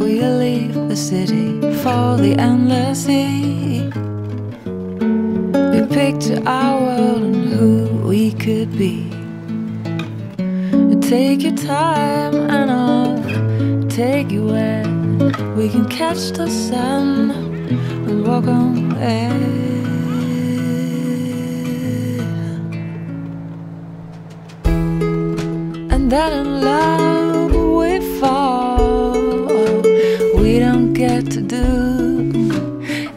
We'll leave the city for the endless sea. We picture our world and who we could be. Take your time and I'll take you where we can catch the sun and walk air. Then in love we fall. We don't get to do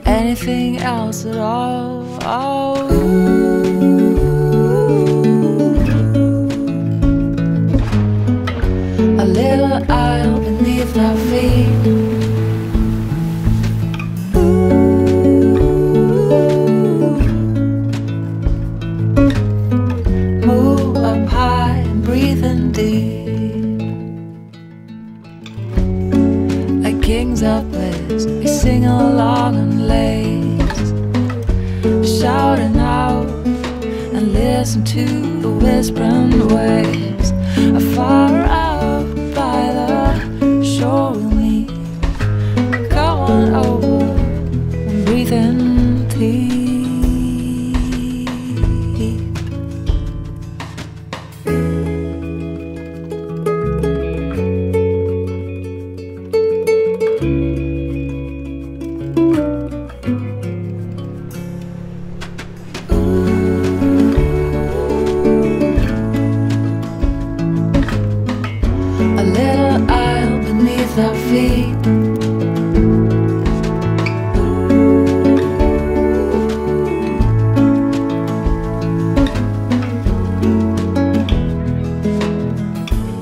anything else at all. A Bliss, we sing along and lace, shouting out and listen to the whispering waves. Beneath feet.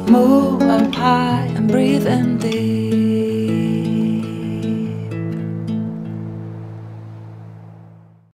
Move up high and breathe in deep.